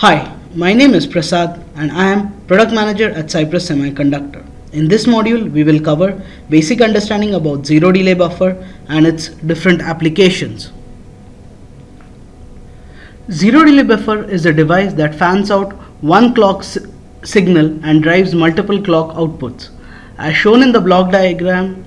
Hi, my name is Prasad and I am Product Manager at Cypress Semiconductor. In this module, we will cover basic understanding about zero delay buffer and its different applications. Zero delay buffer is a device that fans out one clock signal and drives multiple clock outputs. As shown in the block diagram,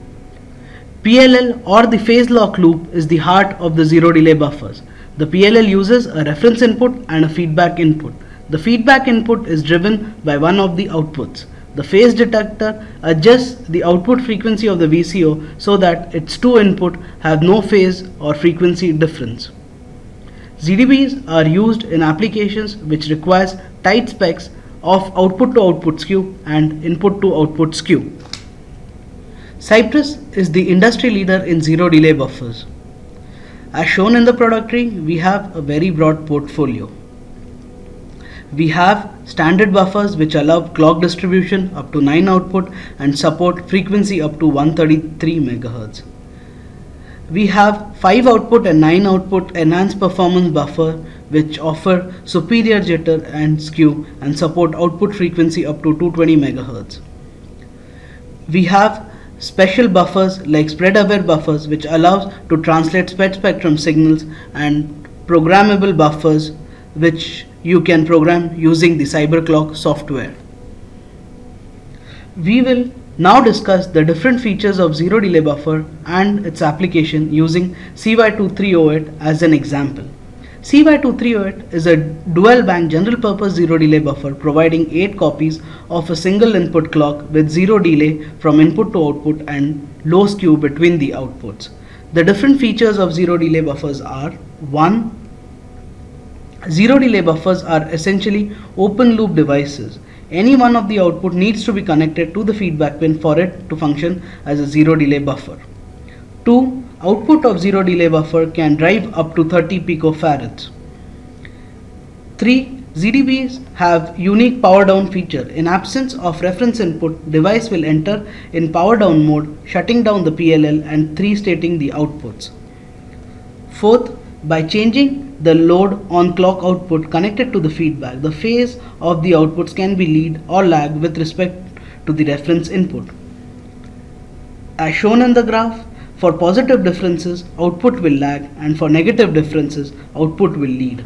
PLL or the phase lock loop is the heart of the zero delay buffers. The PLL uses a reference input and a feedback input. The feedback input is driven by one of the outputs. The phase detector adjusts the output frequency of the VCO so that its two input have no phase or frequency difference. ZDBs are used in applications which requires tight specs of output to output skew and input to output skew. Cypress is the industry leader in zero delay buffers. As shown in the product tree, we have a very broad portfolio. We have standard buffers which allow clock distribution up to 9 output and support frequency up to 133 MHz. We have 5 output and 9 output enhanced performance buffer which offer superior jitter and skew and support output frequency up to 220 MHz. We have special buffers like spread aware buffers which allows to translate spread spectrum signals and programmable buffers which you can program using the CyberClock software. We will now discuss the different features of zero delay buffer and its application using CY2308 as an example. CY2308 is a dual bank general purpose zero delay buffer providing 8 copies of a single input clock with zero delay from input to output and low skew between the outputs. The different features of zero delay buffers are 1. Zero delay buffers are essentially open loop devices. Any one of the output needs to be connected to the feedback pin for it to function as a zero delay buffer. 2. Output of zero delay buffer can drive up to 30 picofarads. 3. ZDBs have unique power down feature. In absence of reference input, device will enter in power down mode, shutting down the PLL and 3 stating the outputs. Fourth, by changing the load on clock output connected to the feedback, the phase of the outputs can be lead or lag with respect to the reference input. As shown in the graph, for positive differences, output will lag and for negative differences, output will lead.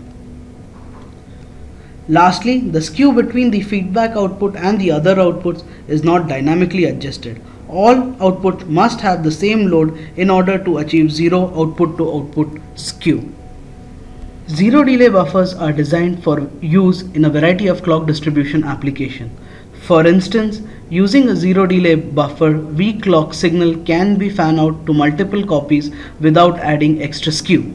Lastly, the skew between the feedback output and the other outputs is not dynamically adjusted. All output must have the same load in order to achieve zero output to output skew. Zero delay buffers are designed for use in a variety of clock distribution application. For instance, using a zero delay buffer, weak clock signal can be fan out to multiple copies without adding extra skew.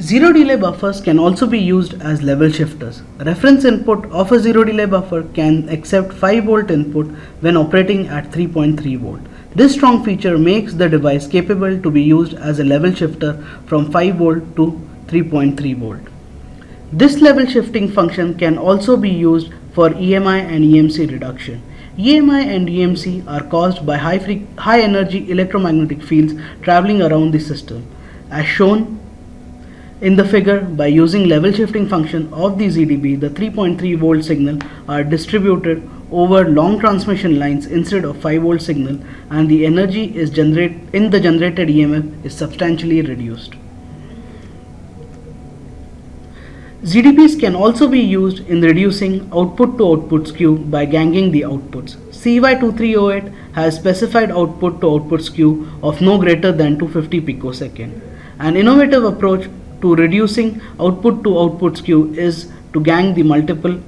Zero delay buffers can also be used as level shifters. Reference input of a zero delay buffer can accept 5 volt input when operating at 3.3 volt. This strong feature makes the device capable to be used as a level shifter from 5 volt to 3.3 volt. This level shifting function can also be used for EMI and EMC reduction. EMI and EMC are caused by high, high energy electromagnetic fields traveling around the system. As shown in the figure, by using level shifting function of the ZDB, the 3.3 volt signal are distributed over long transmission lines instead of 5 volt signal and the energy is generate in the generated EMF is substantially reduced. ZDBs can also be used in reducing output to output skew by ganging the outputs. CY2308 has specified output to output skew of no greater than 250 picosecond. An innovative approach to reducing output to output skew is to gang the multiple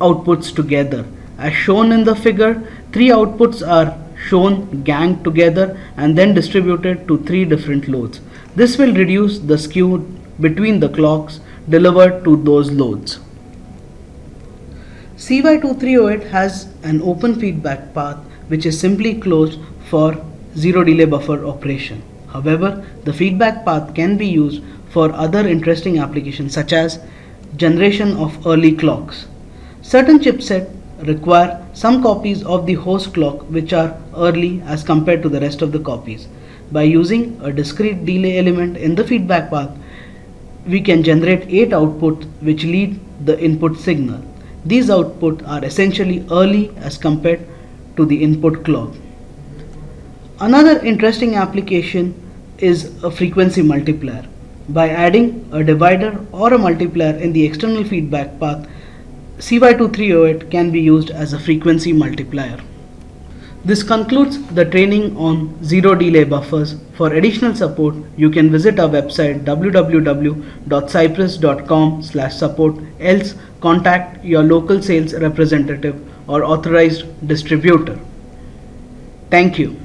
outputs together. As shown in the figure, three outputs are shown ganged together and then distributed to three different loads. This will reduce the skew between the clocks delivered to those loads. CY2308 has an open feedback path which is simply closed for zero delay buffer operation. However, the feedback path can be used for other interesting applications such as generation of early clocks. Certain chipsets require some copies of the host clock which are early as compared to the rest of the copies. By using a discrete delay element in the feedback path, we can generate 8 outputs which lead the input signal. These outputs are essentially early as compared to the input clock. Another interesting application is a frequency multiplier. By adding a divider or a multiplier in the external feedback path, CY2308 can be used as a frequency multiplier. This concludes the training on zero delay buffers. For additional support, you can visit our website www.cypress.com/support. Else, contact your local sales representative or authorized distributor. Thank you.